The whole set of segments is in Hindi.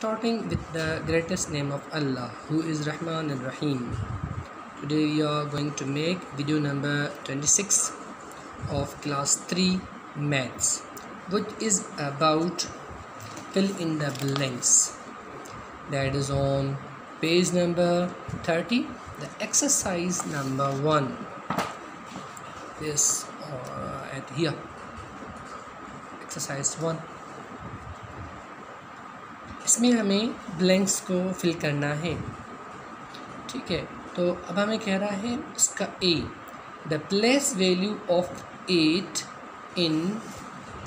starting with the greatest name of Allah who is Rahman and Rahim. Today we are going to make video number 26 of class 3 maths which is about fill in the blanks. That is on page number 30 the exercise number 1 this uh, at here. Exercise 1 इसमें हमें ब्लैंक्स को फिल करना है। ठीक है तो अब हमें कह रहा है इसका a the place value of eight in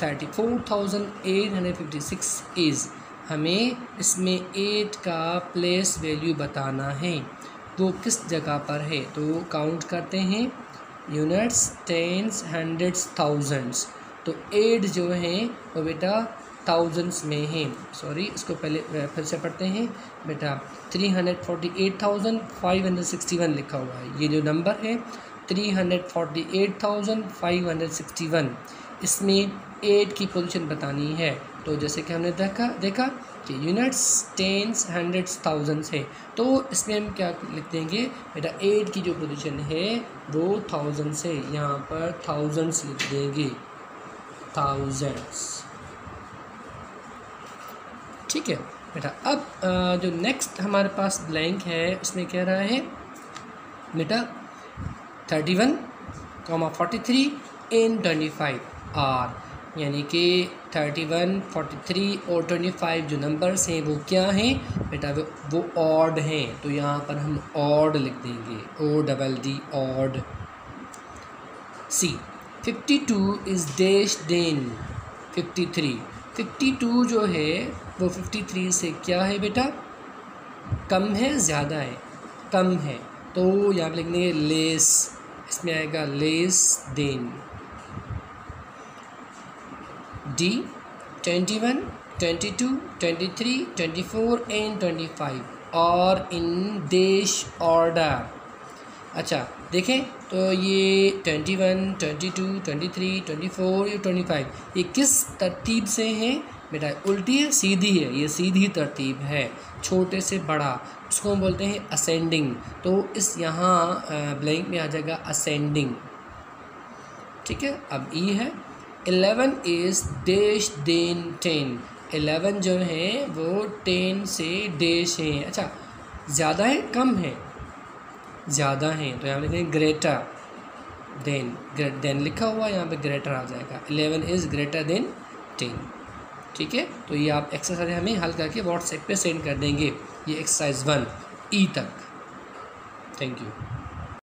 thirty four thousand eight hundred fifty six is हमें इसमें एट का प्लेस वैल्यू बताना है। वो किस जगह पर है? तो काउंट करते हैं यूनिट्स टेंस हंड्रेड्स थाउजेंड्स तो एट जो है, वो बेटा थाउजेंड्स में है। सॉरी इसको पहले फिर से पढ़ते हैं। बेटा three hundred forty eight thousand five hundred sixty one लिखा हुआ है। ये जो नंबर है three hundred forty eight thousand five hundred sixty one इसमें एट की पोजीशन बतानी है। तो जैसे कि हमने देखा देखा कि यूनिट्स टेंस हंड्रेड्स थाउजेंड्स है। तो इसमें हम क्या लिख देंगे बेटा एट की जो पोजीशन है, वो थाउजेंड्स है। यहाँ पर थाउजेंड्स लिख देंगे। थाउजेंड्स ठीक है, बेटा। अब जो नेक्स्ट हमारे पास ब्लैंक है उसमें कह रहा है? बेटा thirty one comma forty three in twenty five are यानी कि थर्टी वन फोर्टी थ्री और ट्वेंटी फाइव जो नंबर्स हैं, वो क्या हैं? बेटा, वो वो ऑड हैं। तो यहाँ पर हम ऑड लिख देंगे। O double D odd C fifty two is dash than fifty three fifty two जो है, वो फिफ्टी थ्री से क्या है बेटा? कम है, ज़्यादा है। कम है। तो यहाँ पे लिखने लेस इसमें आएगा less than D twenty one twenty two twenty three twenty four and twenty five और इन देश ऑर्डर अच्छा देखें तो ये twenty one, twenty two, twenty three, twenty four, या ट्वेंटी फाइव, ये किस तरतीब से हैं? बेटा, उल्टी है, सीधी है, ये सीधी तरतीब है, छोटे से बड़ा, उसको हम बोलते हैं असेंडिंग तो इस यहाँ ब्लैंक में आ जाएगा असेंडिंग ठीक है, अब ई है eleven is dash than ten eleven जो हैं, वो टेन से डेश हैं अच्छा ज़्यादा है, कम है ज़्यादा हैं तो यहाँ लिखेंगे ग्रेटर देन देन लिखा हुआ यहाँ पे ग्रेटर आ जाएगा। Eleven is greater than ten ठीक है? तो ये आप एक्सरसाइज हमें हल करके व्हाट्सएप पे सेंड कर देंगे, ये एक्सरसाइज वन ई तक। Thank you